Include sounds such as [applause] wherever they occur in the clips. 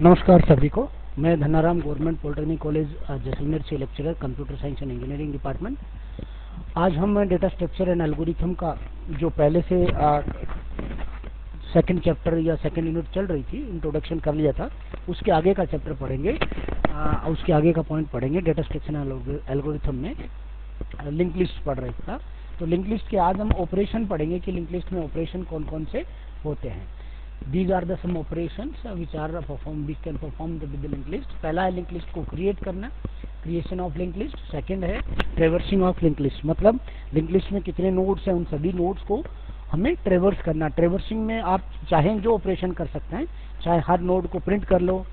नमस्कार सभी को। मैं Dhanaram government polytechnic college Jaisalmer से lecturer computer science and engineering department. आज हम डेटा स्ट्रक्चर एंड एल्गोरिथम का जो पहले से सेकंड चैप्टर या सेकंड यूनिट चल रही थी इंट्रोडक्शन कर लिया था उसके आगे का चैप्टर पढ़ेंगे आ, उसके आगे का पॉइंट पढ़ेंगे डेटा स्ट्रक्चर एल्गोरिथम में। लिंक लिस्ट पढ़ रही था तो लिंक लिस्ट के आज हम ऑपरेशन पढ़ेंगे कि लिंक लिस्ट में ऑपरेशन कौन कौन से होते हैं। Some operations uh, which are uh, performed which can performed with the linked list. पहला है लिंक लिस्ट को क्रिएट करना creation of link list second है ट्रेवर्सिंग ऑफ़ लिंक लिस्ट मतलब लिंक लिस्ट में कितने नोड्स हैं उन सभी नोड्स को हमें ट्रेवर्स करना ट्रेवर्सिंग में आप चाहें जो ऑपरेशन कर सकते हैं चाहे हर नोड को प्रिंट कर लो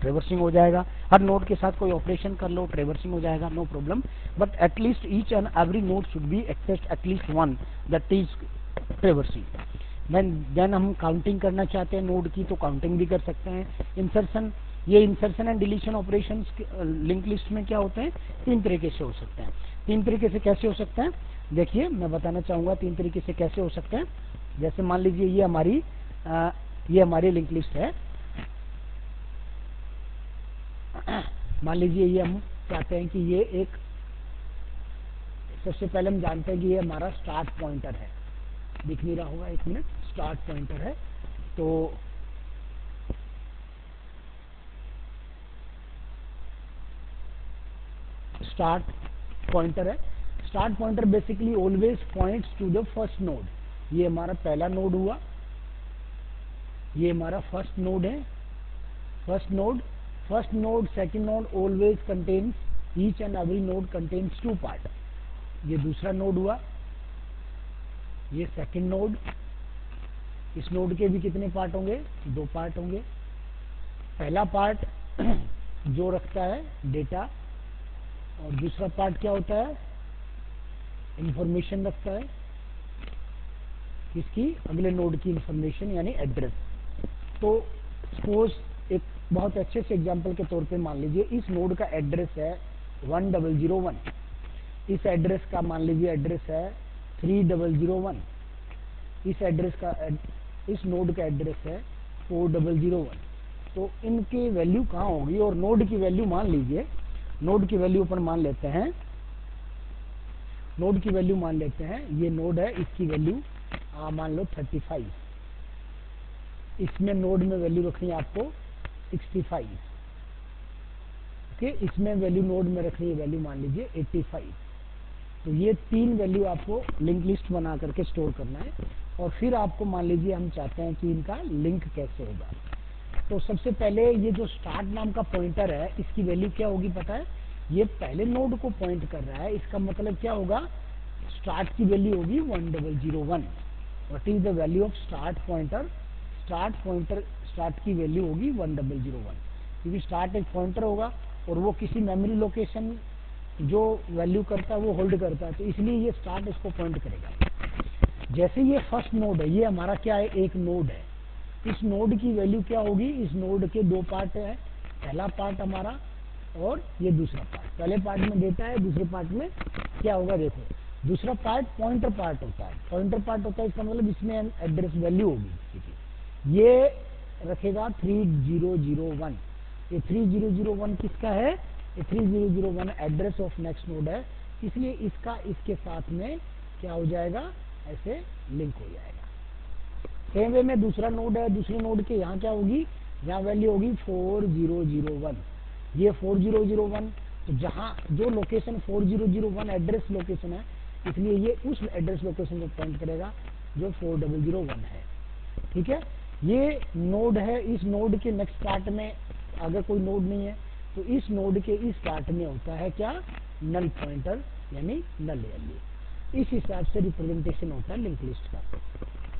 ट्रेवर्सिंग हो जाएगा हर नोड के साथ कोई ऑपरेशन कर लो ट्रेवर्सिंग हो जाएगा no problem but at least each and every node should be accessed at least one that is traversing then हम काउंटिंग करना चाहते हैं नोड की तो काउंटिंग भी कर सकते हैं। इंसर्शन ये insertion and deletion operation link list में क्या होते हैं? तीन तरीके से हो सकते हैं। तीन तरीके से कैसे हो सकते हैं? देखिए मैं बताना चाहूँगा तीन तरीके से कैसे हो सकते हैं। जैसे मान लीजिए ये हमारी आ, ये हमारी लिंक लिस्ट है। मान लीजिए ये हम चाहते हैं कि ये एक सबसे पहले हम जानते हैं कि ये हमारा स्टार्ट पॉइंटर है। दिख नहीं रहा होगा, एक मिनट स्टार्ट पॉइंटर है तो स्टार्ट पॉइंटर है। Start pointer basically always points to the first node ये हमारा पहला नोड हुआ। ये हमारा फ़र्स्ट नोड है। First node first node second node always contains each and every node contains two part ये दूसरा नोड हुआ। ये सेकंड नोड इस नोड के भी कितने पार्ट होंगे? दो पार्ट होंगे। पहला पार्ट [clears throat] जो रखता है डेटा और दूसरा पार्ट क्या होता है? इंफॉर्मेशन रखता है। किसकी अगले नोड की इंफॉर्मेशन यानी एड्रेस तो सपोज़ एक बहुत अच्छे से एग्जांपल के तौर पे मान लीजिए, इस नोड का एड्रेस है वन डबल ज़ीरो वन इस एड्रेस का मान लीजिए एड्रेस है थ्री डबल ज़ीरो वन इस एड्रेस का इस नोड का एड्रेस है फोर डबल ज़ीरो वन तो इनकी वैल्यू कहाँ होगी? और नोड की वैल्यू मान लीजिए। नोड की वैल्यू अपन मान लेते हैं। नोड की वैल्यू मान लेते हैं। ये नोड है, इसकी वैल्यू मान लो थर्टी फाइव इसमें नोड में वैल्यू रखनी है आपको सिक्सटी फाइव ओके इसमें वैल्यू नोड में रखनी है वैल्यू मान लीजिए एट्टी फाइव तो ये तीन वैल्यू आपको लिंक लिस्ट बना करके स्टोर करना है। और फिर आपको मान लीजिए हम चाहते हैं कि इनका लिंक कैसे होगा। तो सबसे पहले ये जो स्टार्ट नाम का पॉइंटर है, इसकी वैल्यू क्या होगी पता है? ये पहले नोड को पॉइंट कर रहा है। इसका मतलब क्या होगा? स्टार्ट की वैल्यू होगी one double zero one what is the value of start pointer start pointer start की वैल्यू होगी वन डबल ज़ीरो वन क्योंकि स्टार्ट एक पॉइंटर होगा और वो किसी मेमोरी लोकेशन जो वैल्यू करता है, वो होल्ड करता है। तो इसलिए ये स्टार्ट इसको पॉइंट करेगा। जैसे ये फ़र्स्ट नोड है, ये हमारा क्या है? एक नोड है। इस नोड की वैल्यू क्या होगी? इस नोड के दो पार्ट है। पहला पार्ट हमारा और ये दूसरा पार्ट पहले पार्ट में डेटा है, दूसरे पार्ट में क्या होगा? देखो, दूसरा पार्ट पॉइंटर पार्ट होता है। पॉइंटर पार्ट होता है, इसका मतलब इसमें एड्रेस वैल्यू होगी। ये रखेगा थ्री ज़ीरो ज़ीरो वन ये थ्री ज़ीरो ज़ीरो वन किसका है? ये three zero zero one address of next node है। इसलिए इसका इसके साथ में क्या हो जाएगा? ऐसे लिंक हो जाएगा। सेम वे में दूसरा नोड है, दूसरे नोड के यहाँ क्या होगी? यहाँ वैल्यू होगी फोर ज़ीरो ज़ीरो वन। ये फोर ज़ीरो ज़ीरो वन तो जहाँ जो location four zero zero one address location है, इसलिए ये उस एड्रेस लोकेशन को पॉइंट करेगा जो फोर डबल ज़ीरो वन है। ठीक है? ये नोड है, इस नोड के नेक्स्ट पार्ट में अगर कोई नोड नहीं है तो इस नोड के इस पार्ट में होता है क्या? नल पॉइंटर यानी नल वैल्यू इस हिसाब से रिप्रेजेंटेशन होता है लिंक लिस्ट का.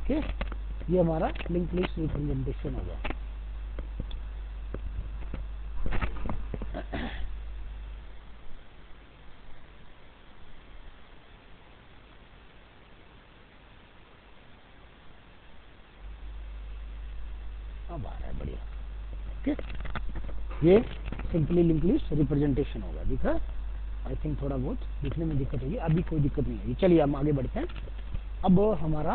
ठीक ये हमारा लिंक लिस्ट रिप्रेजेंटेशन होगा. अब आ रहा है, बढ़िया. ठीक ये सिंपली लिंक रिप्रेजेंटेशन होगा दिख रहा आई थिंक थोड़ा बहुत दिखने में दिक्कत होगी, अभी कोई दिक्कत नहीं होगी चलिए, हम आगे बढ़ते हैं। अब हमारा,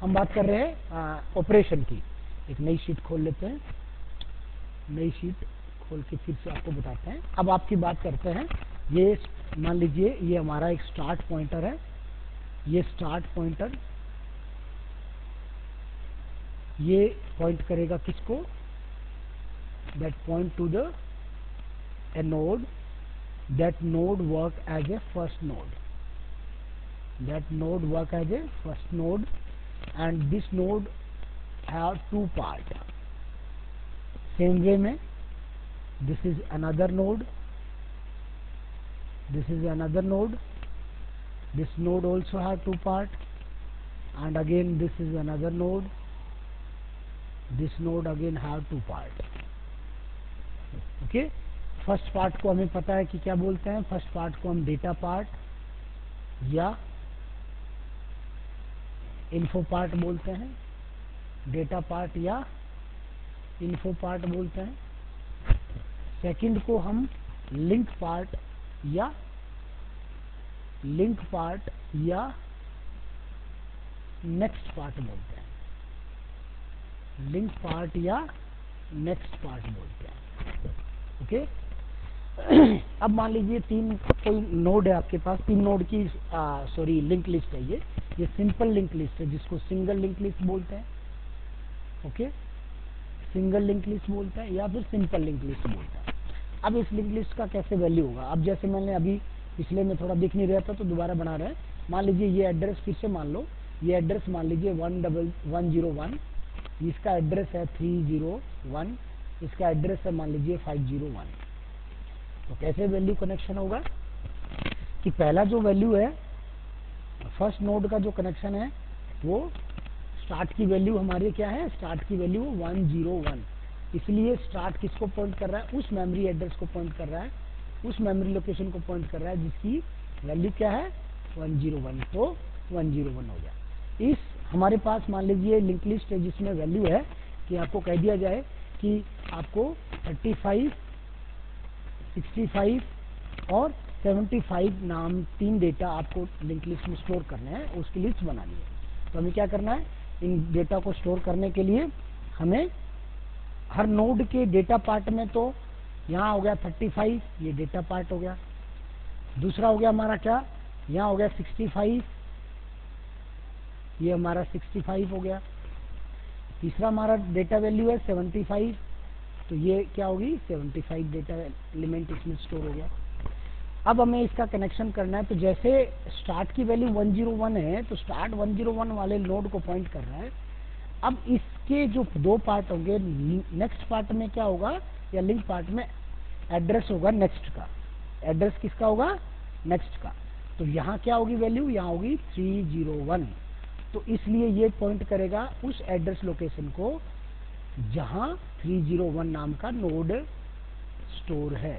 हम बात कर रहे हैं ऑपरेशन की। एक नई शीट खोल लेते हैं। नई शीट खोल के फिर से आपको बताते हैं। अब आपकी बात करते हैं। ये, मान लीजिए, ये हमारा एक स्टार्ट पॉइंटर है। ये स्टार्ट पॉइंटर ये पॉइंट करेगा किसको? that point to the a node that node work as a first node. That node work as a first node and this node have two part. Same way mein this is another node this is another node this node also have two part and again this is another node this node again have two part. Okay first part को हमें पता है कि क्या बोलते हैं? First part को हम डेटा पार्ट या इन्फो पार्ट बोलते हैं। डेटा पार्ट या इन्फो पार्ट बोलते हैं। सेकंड को हम लिंक पार्ट या लिंक पार्ट या नेक्स्ट पार्ट बोलते हैं। लिंक पार्ट या नेक्स्ट पार्ट बोलते हैं। ओके? [clears throat] अब मान लीजिए तीन, कोई नोड है आपके पास, तीन नोड की सॉरी लिंक लिस्ट है ये। ये सिंपल लिंक लिस्ट है जिसको सिंगल लिंक लिस्ट बोलते हैं। ओके? सिंगल लिंक लिस्ट बोलते हैं या फिर सिंपल लिंक लिस्ट बोलते हैं। अब इस लिंक लिस्ट का कैसे वैल्यू होगा? अब जैसे मैंने अभी पिछले में थोड़ा दिख नहीं रहा था तो दोबारा बना रहे हैं। मान लीजिए ये एड्रेस फिर से मान लो। ये एड्रेस मान लीजिए one double, one zero one. इसका एड्रेस है थ्री ज़ीरो वन। इसका एड्रेस है, मान लीजिए फाइव ज़ीरो वन तो कैसे वैल्यू कनेक्शन होगा? कि पहला जो वैल्यू है फ़र्स्ट नोड का जो कनेक्शन है, वो स्टार्ट की वैल्यू हमारे क्या है? स्टार्ट की वैल्यू वन ज़ीरो वन इसलिए स्टार्ट किसको पॉइंट कर रहा है? उस मेमोरी एड्रेस को पॉइंट कर रहा है। उस मेमोरी लोकेशन को पॉइंट कर रहा है, जिसकी वैल्यू क्या है? 101 तो 101 हो गया। इस हमारे पास, मान लीजिए लिंक लिस्ट है, जिसमें वैल्यू है, कि आपको कह दिया जाए कि आपको 35 65 और 75 नाम तीन डेटा आपको लिंक लिस्ट में स्टोर करने हैं, उसकी लिस्ट बनानी है। तो हमें क्या करना है? इन डेटा को स्टोर करने के लिए हमें हर नोड के डेटा पार्ट में तो यहाँ हो गया 35 ये डेटा पार्ट हो गया। दूसरा हो गया हमारा क्या? यहाँ हो गया 65 ये हमारा 65 हो गया। तीसरा हमारा डेटा वैल्यू है 75 तो ये क्या होगी? 75 डेटा एलिमेंट इसमें स्टोर हो गया। अब हमें इसका कनेक्शन करना है। तो जैसे स्टार्ट की वैल्यू 101 है तो स्टार्ट 101 वाले नोड को पॉइंट कर रहा है। अब इसके जो दो पार्ट होंगे नेक्स्ट पार्ट में क्या होगा? या लिंक पार्ट में एड्रेस होगा नेक्स्ट का। एड्रेस किसका होगा? नेक्स्ट का। तो यहाँ क्या होगी वैल्यू यहाँ होगी 301 तो इसलिए ये पॉइंट करेगा उस एड्रेस लोकेशन को जहाँ 301 नाम का नोड स्टोर है।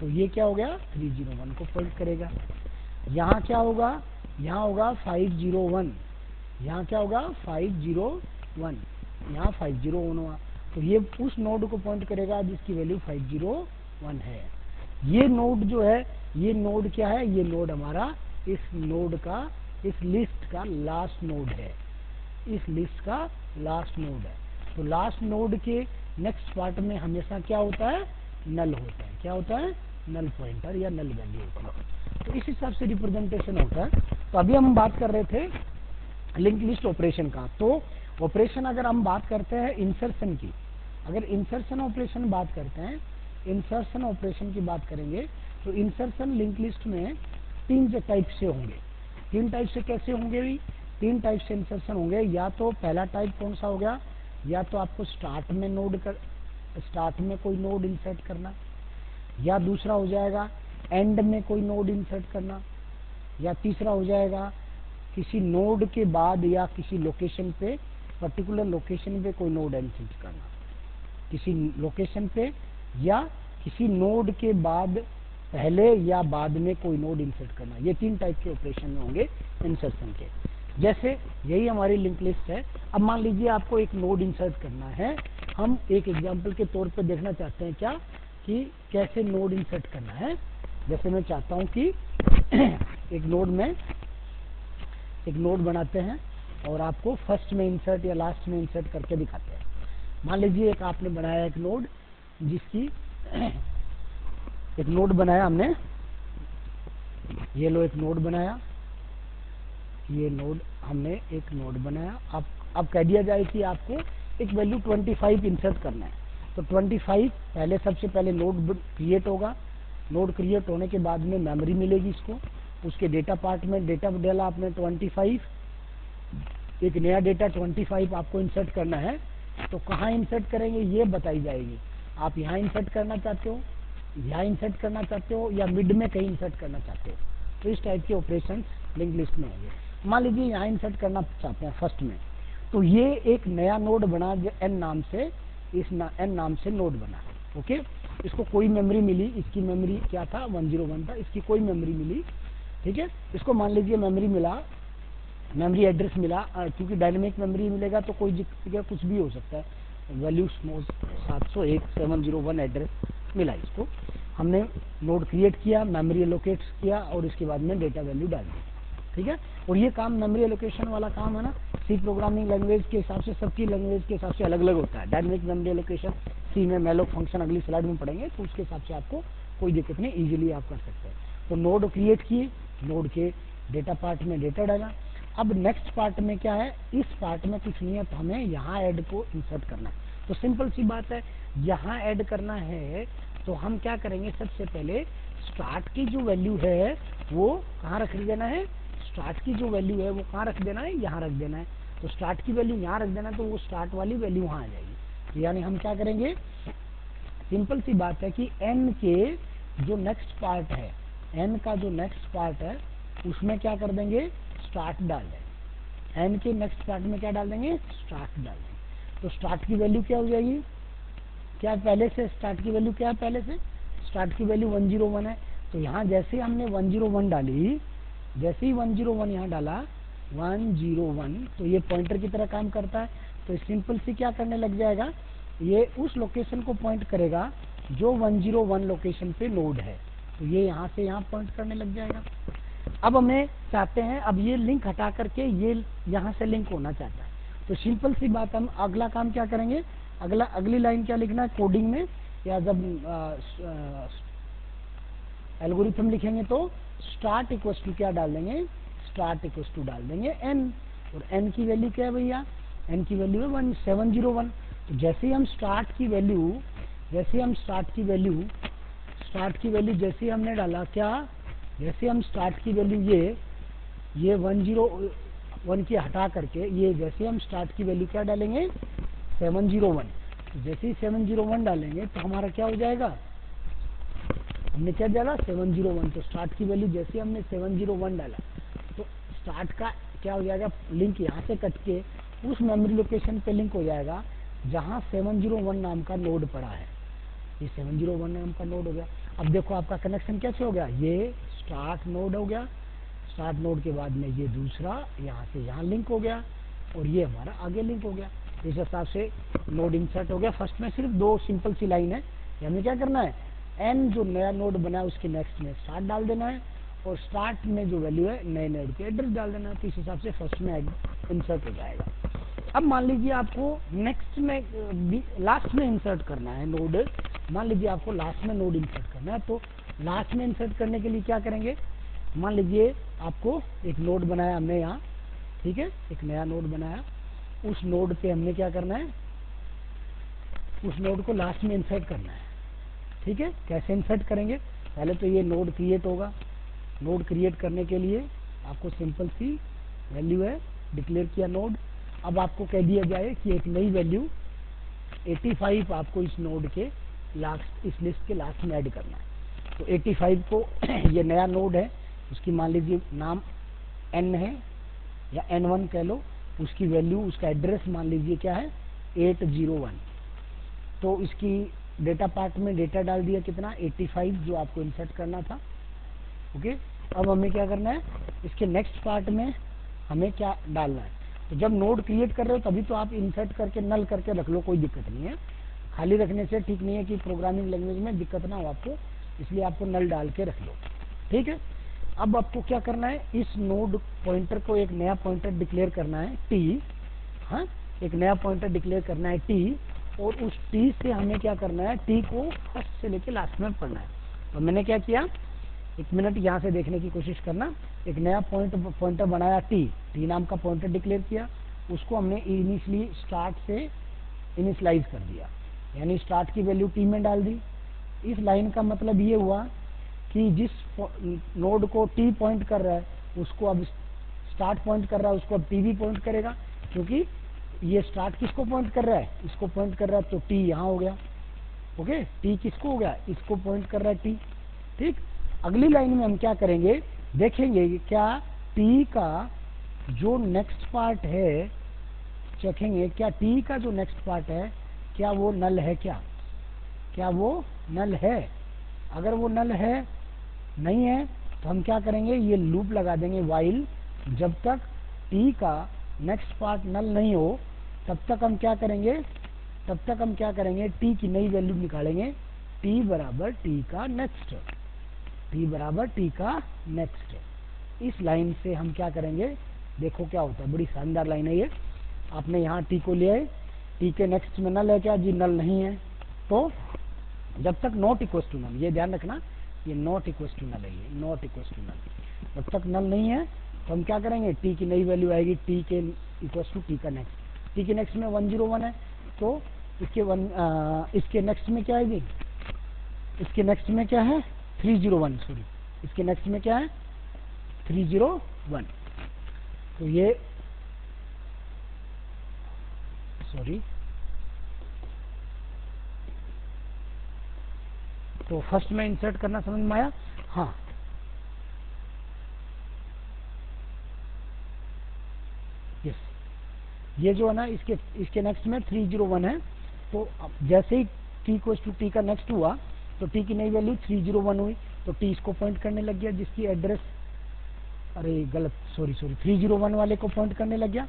तो ये क्या हो गया? 301 को पॉइंट करेगा। यहाँ क्या होगा? यहाँ होगा 501 यहाँ क्या होगा? 501 यहाँ 501 हुआ तो ये उस नोड को पॉइंट करेगा जिसकी वैल्यू 501 है। ये नोड जो है, ये नोड क्या है? ये नोड हमारा इस नोड का इस लिस्ट का लास्ट नोड है। इस लिस्ट का लास्ट नोड है। तो लास्ट नोड के नेक्स्ट पार्ट में हमेशा क्या होता है? नल होता है। क्या होता है? नल पॉइंटर या नल वैल्यू होता है। तो इस हिसाब से रिप्रेजेंटेशन होता है। तो अभी हम बात कर रहे थे लिंक लिस्ट ऑपरेशन का। तो ऑपरेशन अगर हम बात करते हैं इंसर्शन की, अगर इंसर्शन ऑपरेशन बात करते हैं इंसर्शन ऑपरेशन की बात करेंगे तो इंसर्शन लिंक लिस्ट में तीन टाइप से होंगे। तीन टाइप से कैसे होंगे भी? तीन टाइप से इंसर्शन होंगे। या तो पहला टाइप कौन सा हो गया? या तो आपको स्टार्ट में नोड कर स्टार्ट में कोई नोड इंसर्ट करना। या दूसरा हो जाएगा एंड में कोई नोड इंसर्ट करना। या तीसरा हो जाएगा किसी नोड के बाद या किसी लोकेशन पे पर्टिकुलर लोकेशन पे कोई नोड इंसर्ट करना। किसी लोकेशन पे या किसी नोड के बाद पहले या बाद में कोई नोड इंसर्ट करना। ये तीन टाइप के ऑपरेशन में होंगे इंसर्शन के। जैसे यही हमारी लिंक लिस्ट है। अब मान लीजिए आपको एक नोड इंसर्ट करना है। हम एक एग्ज़ाम्पल के तौर पर देखना चाहते हैं क्या? कि कैसे नोड इंसर्ट करना है। जैसे मैं चाहता हूँ कि [clears throat] एक नोड में, एक नोड बनाते हैं और आपको फ़र्स्ट में इंसर्ट या लास्ट में इंसर्ट करके दिखाते हैं। मान लीजिए एक आपने बनाया एक नोड जिसकी [clears throat] एक नोड बनाया हमने। ये लो, एक नोड बनाया। ये नोड हमने एक नोड बनाया। अब अब कह दिया जाए कि आपको एक वैल्यू 25 इंसर्ट करना है। तो 25 पहले, सबसे पहले नोड क्रिएट होगा। नोड क्रिएट होने के बाद में मेमोरी मिलेगी इसको। उसके डेटा पार्ट में डेटा डाला आपने 25 एक नया डेटा 25 आपको इंसर्ट करना है। तो कहाँ इंसर्ट करेंगे, ये बताई जाएगी। आप यहाँ इंसर्ट करना चाहते हो? यहाँ इंसर्ट करना चाहते हो या मिड में कहीं इंसर्ट करना चाहते हो। तो इस टाइप के ऑपरेशन लिंक लिस्ट में होंगे मान लीजिए यहाँ इंसर्ट करना चाहते हैं फ़र्स्ट में। तो ये एक नया नोड बना जो एन नाम से इस ना, एन नाम से नोड बना ओके इसको कोई मेमोरी मिली इसकी मेमोरी क्या था? 101 था। इसकी कोई मेमोरी मिली। ठीक है? इसको मान लीजिए मेमोरी मिला मेमोरी एड्रेस मिला क्योंकि डायनेमिक मेमोरी मिलेगा तो कोई कुछ भी हो सकता है। वैल्यू सात सौ एक सेवन ज़ीरो वन एड्रेस मिला इसको। हमने नोड क्रिएट किया मेमोरी एलोकेट किया और इसके बाद में डेटा वैल्यू डाल दिया। ठीक है? और ये काम मेमोरी एलोकेशन वाला काम है ना? सी प्रोग्रामिंग लैंग्वेज के हिसाब से, सबकी लैंग्वेज के हिसाब से अलग अलग होता है। डायनेमिक मेमोरी एलोकेशन सी में मेलो फ़ंक्शन अगली स्लाइड में पढ़ेंगे तो उसके हिसाब से आपको कोई दिक्कत नहीं इजीली आप कर सकते हैं। तो नोड क्रिएट किए नोड के डेटा पार्ट में डेटा डाला। अब नेक्स्ट पार्ट में क्या है? इस पार्ट में कुछ नहीं है तो हमें यहाँ एड को इंसर्ट करना है। तो सिंपल सी बात है, यहाँ ऐड करना है तो हम क्या करेंगे, सबसे पहले स्टार्ट की जो वैल्यू है, वो कहाँ रख देना है? स्टार्ट की जो वैल्यू है, वो कहाँ रख देना है? यहाँ रख देना है। तो स्टार्ट की वैल्यू यहाँ रख देना है तो वो स्टार्ट वाली वैल्यू वहाँ आ जाएगी। तो यानी हम क्या करेंगे, सिंपल सी बात है कि एन के जो नेक्स्ट पार्ट है एन का जो नेक्स्ट पार्ट है, उसमें क्या कर देंगे? स्टार्ट डाल देंगे। एन के नेक्स्ट पार्ट में क्या डाल देंगे? स्टार्ट डाल देंगे। तो स्टार्ट की वैल्यू क्या हो जाएगी? क्या पहले से स्टार्ट की वैल्यू क्या है पहले से? स्टार्ट की वैल्यू 101 है। तो यहाँ जैसे हमने 101 डाली, जैसे ही 101 यहाँ डाला 101 तो ये पॉइंटर की तरह काम करता है। तो सिंपल सी क्या करने लग जाएगा? ये उस लोकेशन को पॉइंट करेगा जो 101 लोकेशन पे लोड है। तो ये यहाँ से यहाँ पॉइंट करने लग जाएगा। अब हमें चाहते हैं, अब ये लिंक हटा करके ये यहाँ से लिंक होना चाहता है। तो सिंपल सी बात, हम अगला काम क्या करेंगे? अगला, अगली लाइन क्या लिखना है? कोडिंग में, या जब एल्गोरिथम लिखेंगे तो स्टार्ट इक्व टू क्या डाल देंगे? स्टार्ट इक्व टू डाल देंगे एन और एन की वैल्यू क्या है भैया? एन की वैल्यू है वन सेवन ज़ीरो वन। तो जैसे ही हम स्टार्ट की वैल्यू, जैसे हम स्टार्ट की वैल्यू, स्टार्ट की वैल्यू जैसे हमने डाला, क्या? जैसे हम स्टार्ट की वैल्यू ये ये वन ज़ीरो वन की हटा करके ये जैसे हम स्टार्ट की वैल्यू क्या डालेंगे? सेवन ज़ीरो वन जैसे ही सेवन ज़ीरो वन डालेंगे तो हमारा क्या हो जाएगा? हमने क्या डाला? सेवन ज़ीरो वन तो स्टार्ट की वैल्यू जैसे हमने सेवन ज़ीरो वन डाला तो स्टार्ट का क्या हो जाएगा? लिंक यहाँ से कट के उस मेमोरी लोकेशन पे लिंक हो जाएगा, जहाँ सेवन ज़ीरो वन नाम का नोड पड़ा है। ये सेवन ज़ीरो वन नाम का नोड हो गया। अब देखो आपका कनेक्शन कैसे हो गया? ये स्टार्ट नोड हो गया। स्टार्ट नोड के बाद में ये दूसरा यहाँ से यहाँ लिंक हो गया और ये हमारा आगे लिंक हो गया। इस हिसाब से नोड इंसर्ट हो गया। फ़र्स्ट में सिर्फ़ दो सिंपल सी लाइन है। हमें क्या करना है? एन जो नया नोड बना है, उसके नेक्स्ट में स्टार्ट डाल देना है और स्टार्ट में जो वैल्यू है, नए नोड के एड्रेस डाल देना है। तो इस हिसाब से फ़र्स्ट में इंसर्ट हो जाएगा। अब मान लीजिए आपको नेक्स्ट में लास्ट में इंसर्ट करना है नोड मान लीजिए आपको लास्ट में नोड इंसर्ट करना है तो लास्ट में इंसर्ट करने के लिए क्या करेंगे? मान लीजिए आपको एक नोड बनाया हमने यहाँ, ठीक है? एक नया नोड बनाया। उस नोड पे हमने क्या करना है? उस नोड को लास्ट में इंसर्ट करना है। ठीक है? कैसे इंसर्ट करेंगे? पहले तो ये नोड क्रिएट होगा। नोड क्रिएट करने के लिए आपको सिंपल सी वैल्यू है। डिक्लेयर किया नोड अब आपको कह दिया जाए कि एक नई वैल्यू 85 आपको इस नोड के लास्ट इस लिस्ट के लास्ट में ऐड करना है। तो 85 को [clears throat] ये नया नोड है। उसकी मान लीजिए नाम एन है या एन वन कह लो, उसकी वैल्यू उसका एड्रेस मान लीजिए क्या है? 801 तो इसकी डेटा पार्ट में डेटा डाल दिया कितना? 85 जो आपको इंसर्ट करना था। ओके अब हमें क्या करना है? इसके नेक्स्ट पार्ट में हमें क्या डालना है? तो जब नोड क्रिएट कर रहे हो, तभी तो आप इंसर्ट करके नल करके रख लो, कोई दिक्कत नहीं है। खाली रखने से ठीक नहीं है कि प्रोग्रामिंग लैंग्वेज में दिक्कत ना हो आपको, इसलिए आपको नल डाल के रख लो। ठीक है? अब आपको क्या करना है? इस नोड पॉइंटर को एक नया पॉइंटर डिक्लेयर करना है टी हाँ? एक नया पॉइंटर डिक्लेयर करना है टी और उस टी से हमें क्या करना है? टी को फ़र्स्ट से लेके लास्ट में पढ़ना है। तो मैंने क्या किया? एक मिनट यहाँ से देखने की कोशिश करना। एक नया पॉइंट पॉइंटर बनाया टी टी नाम का पॉइंटर डिक्लेयर किया। उसको हमने इनिशली स्टार्ट से इनिशलाइज कर दिया। यानी स्टार्ट की वैल्यू टी में डाल दी। इस लाइन का मतलब ये हुआ कि जिस नोड को टी पॉइंट कर रहा है, उसको अब स्टार्ट पॉइंट कर रहा है, उसको अब टी भी पॉइंट करेगा, क्योंकि ये स्टार्ट किसको पॉइंट कर रहा है? इसको पॉइंट कर रहा है तो टी यहाँ हो गया। ओके टी किसको हो गया? इसको पॉइंट कर रहा है टी ठीक? अगली लाइन में हम क्या करेंगे? देखेंगे क्या टी का जो नेक्स्ट पार्ट है, चखेंगे, क्या टी का जो नेक्स्ट पार्ट है, क्या वो नल है क्या? क्या वो नल है? अगर वो नल है नहीं है तो हम क्या करेंगे? ये लूप लगा देंगे वाइल जब तक टी का नेक्स्ट पार्ट नल नहीं हो, तब तक हम क्या करेंगे? तब तक हम क्या करेंगे? टी की नई वैल्यू निकालेंगे टी बराबर टी का नेक्स्ट टी बराबर टी का नेक्स्ट इस लाइन से हम क्या करेंगे? देखो क्या होता है, बड़ी शानदार लाइन है ये। आपने यहाँ टी को लिया है टी के नेक्स्ट में नल है क्या? जी नल नहीं है। तो जब तक नॉट इक्व टू नल ये ध्यान रखना ये नॉट इक्व टू नल है ये नॉट इक्व टू नल जब तक नल नहीं है तो हम क्या करेंगे? टी की नई वैल्यू आएगी टी के इक्व टू टी का नेक्स्ट टी के नेक्स्ट में वन ज़ीरो वन है तो इसके वन आ, इसके नेक्स्ट में क्या आएगी? इसके नेक्स्ट में क्या है? थ्री ज़ीरो वन सॉरी इसके नेक्स्ट में क्या है? थ्री ज़ीरो वन तो ये सॉरी तो फ़र्स्ट में इंसर्ट करना समझ में आया? हाँ। यस ये जो है ना, इसके इसके नेक्स्ट में थ्री ज़ीरो वन है। तो जैसे ही टी को टू का नेक्स्ट हुआ तो टी की नई वैल्यू थ्री ज़ीरो वन हुई। तो टी इसको पॉइंट करने लग गया, जिसकी एड्रेस अरे गलत sorry sorry three zero one वाले को पॉइंट करने लग गया।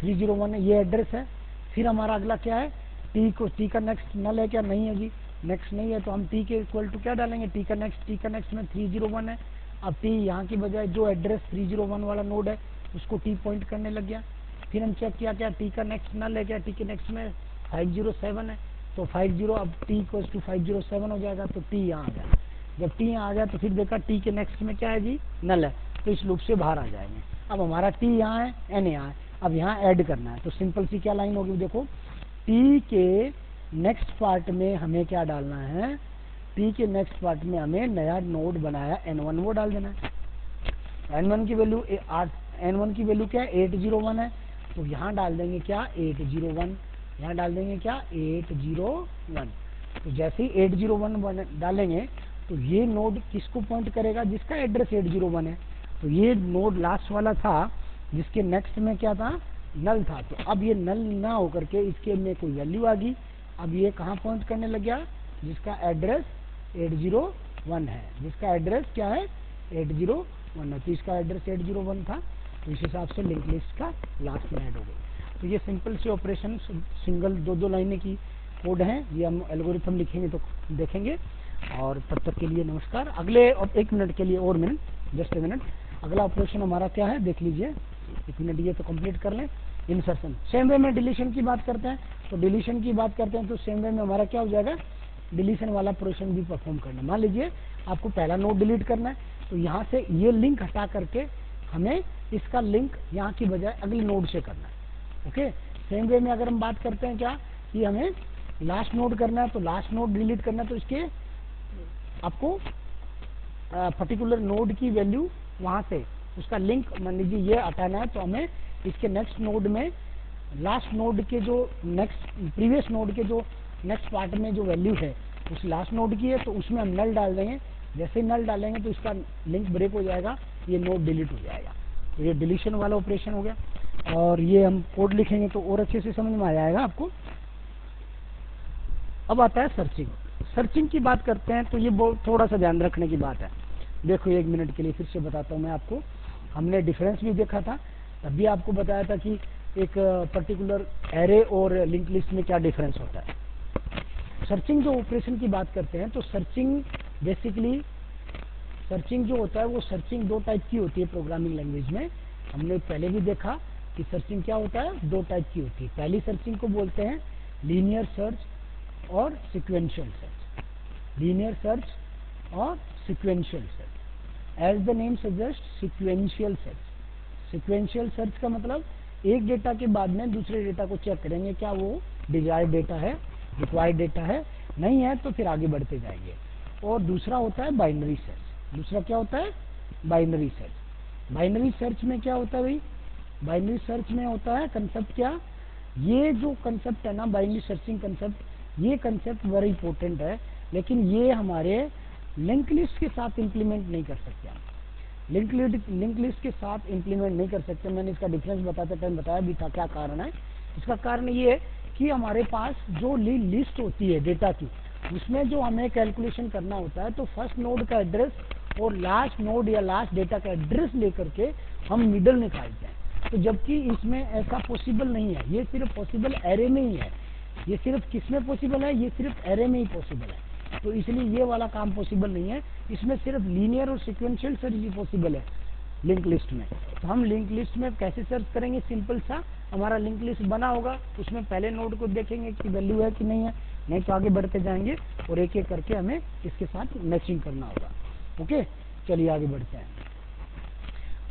थ्री ज़ीरो वन ये एड्रेस है। फिर हमारा अगला क्या है? टी को टी का नेक्स्ट नल है क्या? नहीं है जी। नेक्स्ट नहीं है तो हम टी के इक्वल टू क्या डालेंगे? टी का नेक्स्ट टी का नेक्स्ट में थ्री ज़ीरो वन है। अब टी यहाँ की बजाय जो एड्रेस थ्री ज़ीरो वन वाला नोड है, उसको टी पॉइंट करने लग गया। फिर हम चेक किया, क्या टी का नेक्स्ट नल है, क्या टी के नेक्स्ट में फाइव ज़ीरो सेवन है? तो फाइव ज़ीरो अब T equal to five zero seven हो जाएगा तो टी यहाँ आ गया। जब टी यहाँ आ गया तो फिर देखा टी के नेक्स्ट में क्या है जी? नल है। तो इस लूप से बाहर आ जाएँगे। अब हमारा टी यहाँ है एन यहाँ है। अब यहाँ ऐड करना है। तो सिंपल सी क्या लाइन होगी, देखो। टी के नेक्स्ट पार्ट में हमें क्या डालना है? टी के नेक्स्ट पार्ट में हमें नया नोड बनाया एन वन वो डाल देना है। एन वन की वैल्यू एन वन की वैल्यू क्या है? एट ज़ीरो वन है। तो यहाँ डाल देंगे क्या? एट ज़ीरो वन यहाँ डाल देंगे क्या? एट ज़ीरो वन तो जैसे ही एट ज़ीरो वन डालेंगे तो ये नोड किसको पॉइंट करेगा? जिसका एड्रेस एट ज़ीरो वन है। तो ये नोड लास्ट वाला था, जिसके नेक्स्ट में क्या था? नल था। तो अब ये नल ना होकर के इसके में कोई वैल्यू आ गई। अब ये कहाँ पॉइंट करने लग गया? जिसका एड्रेस 801 है। जिसका एड्रेस क्या है? 801 है। तो इसका एड्रेस 801 था। तो इस हिसाब से लिंक लिस्ट का लास्ट में ऐड हो गई तो ये सिंपल से ऑपरेशन सिंगल दो दो लाइनें की कोड हैं। ये हम एल्गोरिथम लिखेंगे तो देखेंगे। और तब तक के लिए नमस्कार। अगले एक मिनट के लिए और मिनट जस्ट ए मिनट अगला ऑपरेशन हमारा क्या है? देख लीजिए। एक मिनट ये तो कंप्लीट कर लें। इंसर्शन सेम वे में डिलीशन की बात करते हैं तो डिलीशन की बात करते हैं तो सेम वे में हमारा क्या हो जाएगा? डिलीशन वाला ऑपरेशन भी परफॉर्म करना मान लीजिए, आपको पहला नोट डिलीट करना है तो यहाँ से ये लिंक हटा करके हमें इसका लिंक यहाँ की बजाय अगले नोड से करना है। ओके सेम वे में अगर हम बात करते हैं क्या? कि हमें लास्ट नोड करना है तो लास्ट नोड डिलीट करना है तो इसके आपको पर्टिकुलर नोड की वैल्यू वहाँ से, उसका लिंक मान लीजिए ये हटाना है तो हमें इसके नेक्स्ट नोड में लास्ट नोड के जो नेक्स्ट प्रीवियस नोड के जो नेक्स्ट पार्ट में जो वैल्यू है, उस लास्ट नोड की है तो उसमें हम नल डाल देंगे। जैसे ही नल डालेंगे तो इसका लिंक ब्रेक हो जाएगा, ये नोड डिलीट हो जाएगा। तो ये डिलीशन वाला ऑपरेशन हो गया। और ये हम कोड लिखेंगे तो और अच्छे से समझ में आ जाएगा आपको। अब आता है सर्चिंग सर्चिंग की बात करते हैं तो ये बहुत थोड़ा सा ध्यान रखने की बात है। देखो एक मिनट के लिए फिर से बताता हूँ मैं आपको। हमने डिफरेंस भी देखा था। तभी आपको बताया था कि एक पर्टिकुलर एरे और लिंक लिस्ट में क्या डिफरेंस होता है। सर्चिंग जो ऑपरेशन की बात करते हैं तो सर्चिंग बेसिकली सर्चिंग जो होता है, वो सर्चिंग दो टाइप की होती है प्रोग्रामिंग लैंग्वेज में। हमने पहले भी देखा कि सर्चिंग क्या होता है, दो टाइप की होती है। पहली सर्चिंग को बोलते हैं लीनियर सर्च और सिक्वेंशियल सर्च लीनियर सर्च और sequential search as the name suggest sequential search sequential search का मतलब एक डेटा के बाद में दूसरे डेटा को चेक करेंगे, क्या वो डिजायर्ड डेटा है रिक्वायर्ड डेटा है, नहीं है तो फिर आगे बढ़ते जाएँगे। और दूसरा होता है बाइनरी सर्च दूसरा क्या होता है? बाइनरी सर्च बाइनरी सर्च में क्या होता है भाई? बाइनरी सर्च में होता है कंसेप्ट क्या? ये जो कंसेप्ट है ना बाइनरी सर्चिंग कंसेप्ट ये कंसेप्ट वेरी इंपॉर्टेंट है, लेकिन ये हमारे लिंक लिस्ट के साथ इंप्लीमेंट नहीं कर सकते हम। लिंक लिंक लिस्ट के साथ इंप्लीमेंट नहीं कर सकते। मैंने इसका डिफरेंस बताते टाइम बताया भी था क्या कारण है। इसका कारण ये है कि हमारे पास जो लिस्ट होती है डेटा की, उसमें जो हमें कैलकुलेशन करना होता है तो फ़र्स्ट नोड का एड्रेस और लास्ट नोड या लास्ट डेटा का एड्रेस लेकर के हम मिडल में निकालते हैं। तो जबकि इसमें ऐसा पॉसिबल नहीं है। ये सिर्फ़ पॉसिबल एरे में ही है। ये सिर्फ़ किसमें पॉसिबल है? ये सिर्फ़ एरे में ही पॉसिबल है। तो इसलिए ये वाला काम पॉसिबल नहीं है। इसमें सिर्फ़ लीनियर और सिक्वेंशियल सर्च ही पॉसिबल है लिंक लिस्ट में। तो हम लिंक लिस्ट में कैसे सर्च करेंगे? सिंपल सा। हमारा लिंक लिस्ट बना होगा। उसमें पहले नोड को देखेंगे कि वैल्यू है कि नहीं है। नहीं तो आगे बढ़ते जाएँगे और एक एक करके हमें इसके साथ मैचिंग करना होगा। ओके चलिए आगे बढ़ते हैं।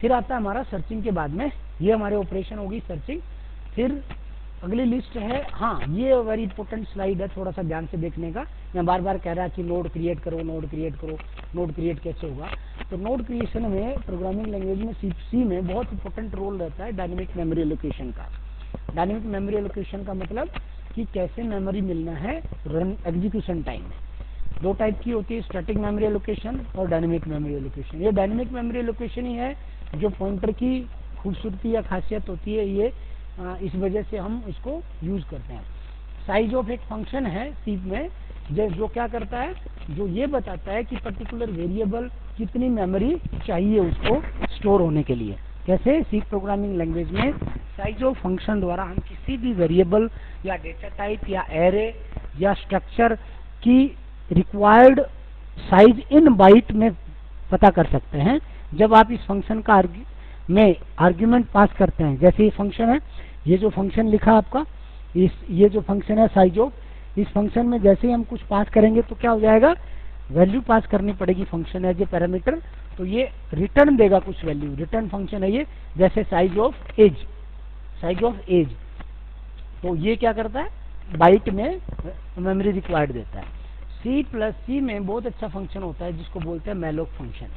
फिर आता है हमारा सर्चिंग के बाद में। ये हमारे ऑपरेशन होगी सर्चिंग फिर अगली लिस्ट है हाँ ये वेरी इंपॉर्टेंट स्लाइड है, थोड़ा सा ध्यान से देखने का। मैं बार बार कह रहा कि नोड क्रिएट करो नोड क्रिएट करो नोड क्रिएट कैसे होगा? तो नोड क्रिएशन में प्रोग्रामिंग लैंग्वेज में सी सी में बहुत इंपॉर्टेंट रोल रहता है डायनेमिक मेमोरी एलोकेशन का। डायनेमिक मेमोरी एलोकेशन का मतलब कि कैसे मेमोरी मिलना है रन एग्जीक्यूशन टाइम में। दो टाइप की होती है स्टैटिक मेमोरी एलोकेशन और डायनेमिक मेमोरी एलोकेशन ये डायनेमिक मेमोरी एलोकेशन ही है, जो पॉइंटर की खूबसूरती या खासियत होती है, ये इस वजह से हम इसको यूज़ करते हैं। साइज़ ऑफ़ एक फ़ंक्शन है सीप में। जो क्या करता है? जो ये बताता है कि पर्टिकुलर वेरिएबल कितनी मेमोरी चाहिए उसको स्टोर होने के लिए। कैसे? सी प्रोग्रामिंग लैंग्वेज में साइज़ ऑफ़ फ़ंक्शन द्वारा हम किसी भी वेरिएबल या डेटा टाइप या एरे या स्ट्रक्चर की रिक्वायर्ड साइज़ इन बाइट में पता कर सकते हैं। जब आप इस फ़ंक्शन का में आर्ग्यूमेंट पास करते हैं। जैसे ये फ़ंक्शन है, ये जो फ़ंक्शन लिखा आपका, इस, ये जो फ़ंक्शन है साइज़ ऑफ़ इस फ़ंक्शन में जैसे ही हम कुछ पास करेंगे तो क्या हो जाएगा? वैल्यू पास करनी पड़ेगी फ़ंक्शन है जो पैरामीटर तो ये रिटर्न देगा कुछ वैल्यू रिटर्न फ़ंक्शन है ये, जैसे size of age size of age तो ये क्या करता है? बाइट में मेमोरी रिक्वायर्ड देता है। सी प्लस सी में बहुत अच्छा फ़ंक्शन होता है, जिसको बोलते हैं मेलोक फ़ंक्शन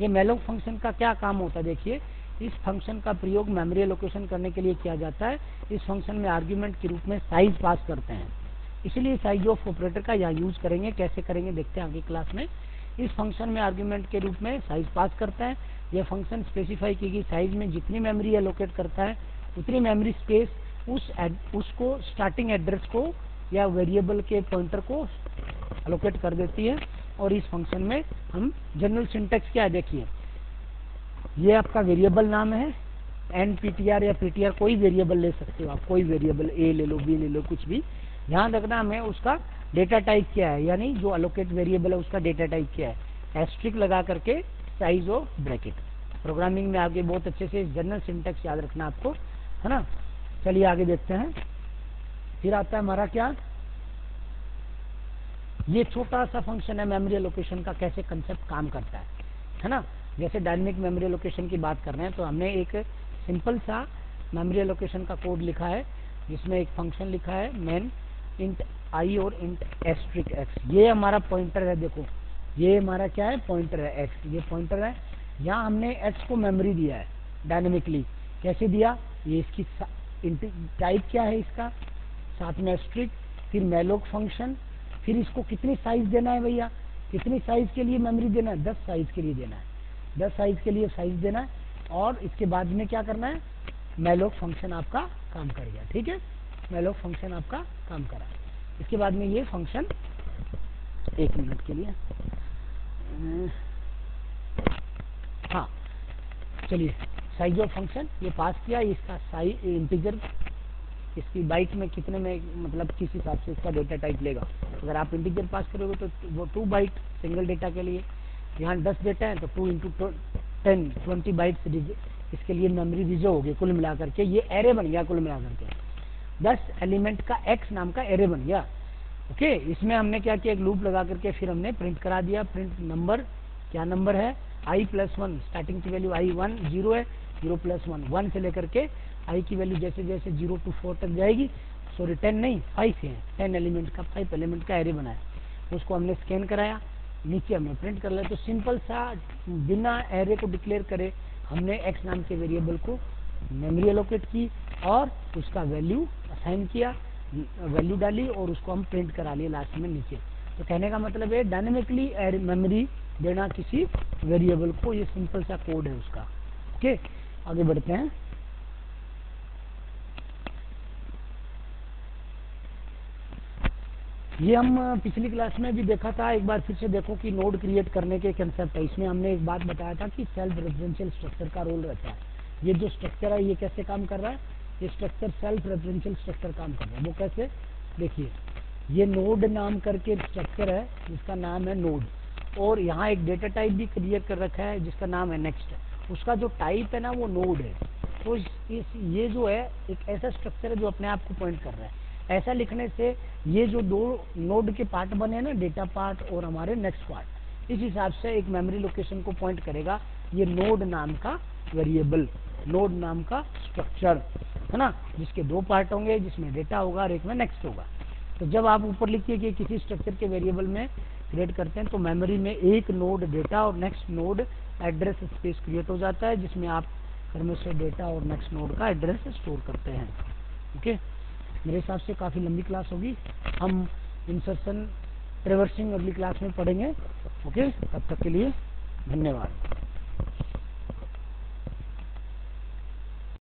ये मेलोक फ़ंक्शन का क्या काम होता है? देखिए इस फ़ंक्शन का प्रयोग मेमोरी लोकेशन करने के लिए किया जाता है। इस फ़ंक्शन में आर्ग्यूमेंट के रूप में साइज़ पास करते हैं। इसलिए साइज़ ऑफ़ ऑपरेटर का यहाँ यूज़ करेंगे। कैसे करेंगे? देखते हैं आगे क्लास में। इस फ़ंक्शन में आर्ग्यूमेंट के रूप में साइज़ पास करता है। यह फ़ंक्शन स्पेसिफाई की गई साइज़ में जितनी मेमोरी एलोकेट करता है, उतनी मेमोरी स्पेस उस उसको स्टार्टिंग एड्रेस को या वेरिएबल के पॉइंटर को अलोकेट कर देती है। और इस फ़ंक्शन में हम जनरल सिंटेक्स क्या देखिए। ये आपका वेरिएबल नाम है। एन पीटीआर या पीटीआर कोई वेरिएबल ले सकते हो आप। कोई वेरिएबल ए ले लो बी ले लो, कुछ भी। ध्यान रखना, हमें उसका डेटा टाइप क्या है? यानी जो अलोकेट वेरिएबल है, उसका डेटा टाइप क्या है? एस्ट्रिक लगा करके साइज़ ऑफ़ ब्रैकेट प्रोग्रामिंग में आगे बहुत अच्छे से जनरल सिंटेक्स याद रखना आपको, है ना? चलिए आगे देखते हैं। फिर आता है हमारा क्या? ये छोटा सा फ़ंक्शन है मेमोरी लोकेशन का, कैसे कंसेप्ट काम करता है है ना? जैसे डायनेमिक मेमोरी लोकेशन की बात कर रहे हैं तो हमने एक सिंपल सा मेमोरी लोकेशन का कोड लिखा है, जिसमें एक फ़ंक्शन लिखा है मेन इंट आई और इंट एस्ट्रिक एक्स ये हमारा पॉइंटर है, देखो। ये हमारा क्या है? पॉइंटर है एक्स ये पॉइंटर है। यहाँ हमने एक्स को मेमोरी दिया है डायनेमिकली कैसे दिया? ये इसकी टाइप क्या है इसका? साथ में एस्ट्रिक फिर मेलोक फ़ंक्शन फिर इसको कितनी साइज़ देना है भैया? कितनी साइज़ के लिए मेमोरी देना है? दस साइज़ के लिए देना है। दस साइज़ के लिए साइज़ देना है और इसके बाद में क्या करना है? मेलोक फ़ंक्शन आपका काम कर गया ठीक है? मेलोक फ़ंक्शन आपका काम करा। इसके बाद में ये फ़ंक्शन एक मिनट के लिए। हाँ चलिए साइज़ ऑफ़ फ़ंक्शन ये पास किया, इसका साइज़ इंटीजर इसकी बाइट में कितने में मतलब किस हिसाब से इसका डेटा टाइप लेगा। अगर आप इंटीजर पास करोगे तो वो टू बाइट सिंगल डेटा के लिए। यहाँ दस डेटा है तो two into ten twenty bytes इसके लिए मेमोरी रिज़र्व होगी कुल मिलाकर के। ये एरे बन गया, कुल मिलाकर के। दस एलिमेंट का एक्स नाम का एरे बन गया। ओके इसमें हमने क्या किया? एक लूप लगा करके फिर हमने प्रिंट करा दिया। प्रिंट नंबर क्या नंबर है? आई प्लस वन स्टार्टिंग की वैल्यू आई वन ज़ीरो है। ज़ीरो प्लस वन वन से लेकर के आई की वैल्यू जैसे जैसे ज़ीरो टू फोर तक जाएगी। सॉरी टेन नहीं फाइव है। टेन एलिमेंट का फाइव एलिमेंट का एरे बनाया। उसको हमने स्कैन कराया। नीचे हमने प्रिंट कर लिया। तो सिंपल सा, बिना एरे को डिक्लेयर करे, हमने एक्स नाम के वेरिएबल को मेमोरी एलोकेट की और उसका वैल्यू असाइन किया वैल्यू डाली और उसको हम प्रिंट करा लिए लास्ट में नीचे। तो कहने का मतलब है डायनेमिकली मेमोरी देना किसी वेरिएबल को, ये सिंपल सा कोड है उसका। ओके आगे बढ़ते हैं। ये हम पिछली क्लास में भी देखा था एक बार फिर से देखो कि नोड क्रिएट करने के कंसेप्ट है। इसमें हमने एक बात बताया था कि सेल्फ रेफरेंशियल स्ट्रक्चर का रोल रहता है। ये जो स्ट्रक्चर है ये कैसे काम कर रहा है? ये स्ट्रक्चर सेल्फ रेफरेंशियल स्ट्रक्चर काम कर रहा है। वो कैसे? देखिए ये नोड नाम करके स्ट्रक्चर है जिसका नाम है नोड और यहाँ एक डेटा टाइप भी क्रिएट कर रखा है जिसका नाम है नेक्स्ट उसका जो टाइप है ना वो नोड है। तो इस, ये जो है एक ऐसा स्ट्रक्चर है जो अपने आप को पॉइंट कर रहा है। ऐसा लिखने से ये जो दो नोड के पार्ट बने ना डेटा पार्ट और हमारे नेक्स्ट पार्ट इस हिसाब से एक मेमोरी लोकेशन को पॉइंट करेगा ये नोड नाम का वेरिएबल नोड नाम का स्ट्रक्चर है ना? जिसके दो पार्ट होंगे, जिसमें डेटा होगा और एक में नेक्स्ट होगा। तो जब आप ऊपर लिखिए कि किसी स्ट्रक्चर के वेरिएबल में क्रिएट करते हैं तो मेमोरी में एक नोड डेटा और next node address space create हो जाता है, जिसमें आप क्रम से डेटा और नेक्स्ट नोड का एड्रेस स्टोर करते हैं। ओके मेरे हिसाब से काफ़ी लंबी क्लास होगी। हम इंसर्शन ट्रेवर्सिंग अगली क्लास में पढ़ेंगे। ओके तब तक के लिए धन्यवाद।